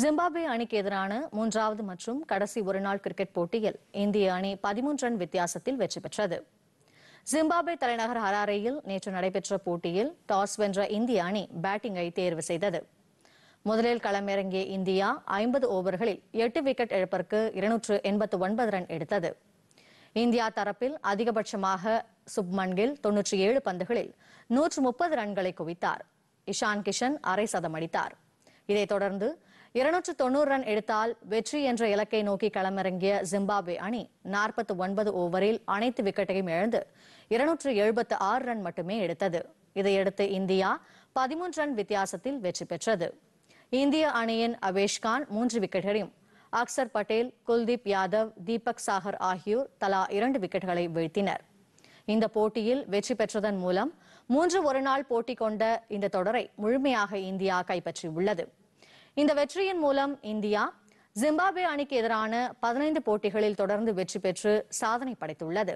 Zimbabwe அணிக்கு எதிரான மூன்றாவது மற்றும் கடைசி ஒருநாள் கிரிக்கெட் போட்டியில் இந்திய அணி பதிமூன்று ரன் வித்தியாசத்தில் வெற்றி பெற்றது. ஜிம்பாப்வே தலைநகர் ஹராரேயில் நேற்று நடைபெற்ற போட்டியில் டாஸ் வென்ற இந்திய அணி பேட்டிங்கை தேர்வு செய்தது. முதலில் களமிறங்கிய இந்தியா ஐம்பது ஓவர்களில் எட்டு விக்கெட் இழப்பிற்கு இருநூற்று எண்பத்து ஒன்பது ரன் எடுத்தது. இந்தியா தரப்பில் அதிகபட்சமாக சுப்மன் கில் தொன்னூற்றி ஏழு பந்துகளில் நூற்று முப்பது ரன்களை குவித்தார். இஷான் கிஷன் அரை சதம் அடித்தார். இதைத் தொடர்ந்து இருநூற்று தொண்ணூறு ரன் எடுத்தால் வெற்றி என்ற இலக்கை நோக்கி களமிறங்கிய ஜிம்பாப்வே அணி நாற்பத்தி ஒன்பது ஓவரில் அனைத்து விக்கெட்டையும் இழந்து இருநூற்று எழுபத்து ஆறு ரன் மட்டுமே எடுத்தது. இதையடுத்து இந்தியா பதிமூன்று ரன் வித்தியாசத்தில் வெற்றி பெற்றது. இந்திய அணியின் அவேஷ்கான் மூன்று விக்கெட்டுகளையும் அக்சர் பட்டேல் குல்தீப் யாதவ் தீபக் சாகர் ஆகியோர் தலா இரண்டு விக்கெட்டுகளை வீழ்த்தினர். இந்த போட்டியில் வெற்றி பெற்றதன் மூலம் மூன்று ஒருநாள் போட்டி கொண்ட இந்த தொடரை முழுமையாக இந்தியா கைப்பற்றியுள்ளது. இந்த வெற்றியின் மூலம் இந்தியா ஜிம்பாப்வே அணிக்கு எதிரான பதினைந்து போட்டிகளில் தொடர்ந்து வெற்றி பெற்று சாதனை படைத்துள்ளது.